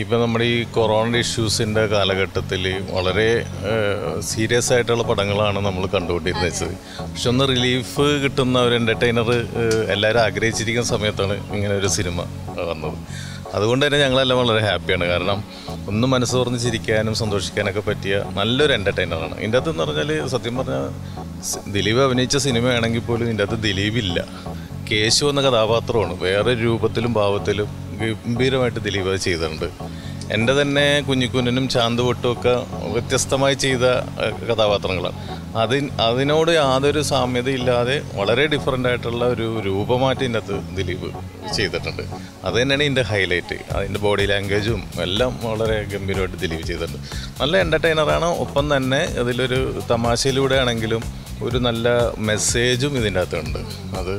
ഇപ്പം നമ്മുടെ ഈ കൊറോണ ഇഷ്യൂസിന്റെ കാലഘട്ടത്തിൽ വളരെ സീരിയസ് ആയിട്ടുള്ള പടങ്ങളാണ് നമ്മൾ കണ്ടുകൊണ്ടിരുന്നത്. പക്ഷെ ഒന്ന് റിലീഫ് കിട്ടുന്ന ഒരു എന്റർടൈനർ എല്ലാവരും ആഗ്രഹിച്ചിരിക്കുന്ന സമയത്താണ് ഇങ്ങനെ ഒരു സിനിമ വന്നത്. അതുകൊണ്ട് തന്നെ ഞങ്ങളെല്ലാം വളരെ ഹാപ്പിയാണ്. കാരണം ഒന്ന് മനസ്സ് തുറന്ന് ചിരിക്കാനും സന്തോഷിക്കാനൊക്കെ പറ്റിയ നല്ലൊരു എന്റർടൈനറാണ്. ഇതിന്റെ അകത്ത് എന്ന് പറഞ്ഞാൽ സത്യം പറഞ്ഞാൽ ദിലീപ് അഭിനയിച്ച സിനിമയാണെങ്കിൽ പോലും ഇതിന്റെ അകത്ത് ദിലീപില്ല. കേശു എന്ന കഥാപാത്രമാണ്. വേറെ രൂപത്തിലും ഭാവത്തിലും ഗംഭീരമായിട്ട് ദിലീപ് അത് ചെയ്തിട്ടുണ്ട്. എന്റെ തന്നെ കുഞ്ഞിക്കുഞ്ഞനും ചാന്തുപൊട്ടും ഒക്കെ വ്യത്യസ്തമായി ചെയ്ത കഥാപാത്രങ്ങളാണ്. അതി അതിനോട് യാതൊരു സാമ്യതയില്ലാതെ വളരെ ഡിഫറെന്റ് ആയിട്ടുള്ള ഒരു രൂപമാറ്റം ഇതിനകത്ത് ദിലീപ് ചെയ്തിട്ടുണ്ട്. അത് തന്നെയാണ് ഇതിന്റെ ഹൈലൈറ്റ് അതിന്റെ ബോഡി ലാംഗ്വേജും എല്ലാം വളരെ ഗംഭീരമായിട്ട് ദിലീപ് ചെയ്തിട്ടുണ്ട്. നല്ല എന്റർടൈനറാണ് ഒപ്പം തന്നെ അതിലൊരു തമാശയിലൂടെ ആണെങ്കിലും ഒരു നല്ല മെസ്സേജും ഇതിന്റെ അകത്തുണ്ട്. അത്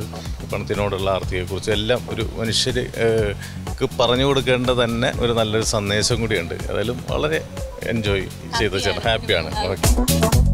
പണത്തിനോടുള്ള ആർത്തിയെക്കുറിച്ച് എല്ലാം ഒരു മനുഷ്യർക്ക് പറഞ്ഞു കൊടുക്കേണ്ട തന്നെ ഒരു നല്ലൊരു സന്ദേശം കൂടിയുണ്ട്. ഏതായാലും വളരെ എൻജോയ് ചെയ്ത ചേട്ടൻ ഹാപ്പിയാണ് ഓക്കെ